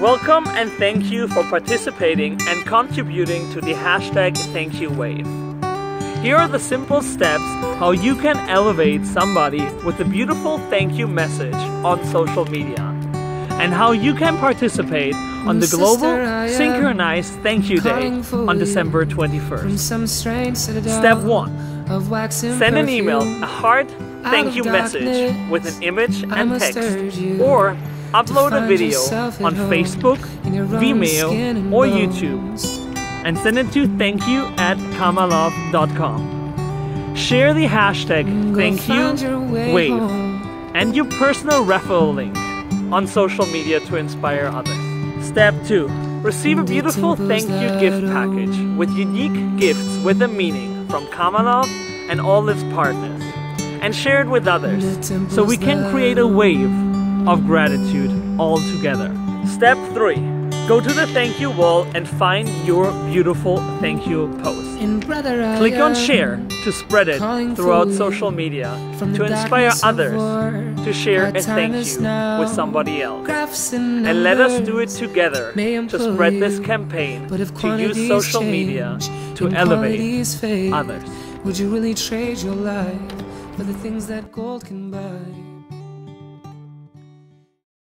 Welcome and thank you for participating and contributing to the hashtag Thank You Wave. Here are the simple steps how you can elevate somebody with a beautiful thank you message on social media and how you can participate on the global synchronized thank you day on December 21st. Step 1. Send an email, a heart thank you message with an image and text or upload a video on Facebook, Vimeo or YouTube and send it to thankyou at karmalove.com. Share the hashtag ThankYouWave and your personal referral link on social media to inspire others. Step 2. Receive a beautiful thank you gift package with unique gifts with a meaning from Karma Love and all its partners and share it with others so we can create a wave of gratitude all together. Step 3. Go to the thank you wall and find your beautiful thank you post. Click on share to spread it throughout social media to inspire others to share a thank you with somebody else. And let us do it together to spread this campaign to use social media to elevate others. Would you really trade your life for the things that gold can buy?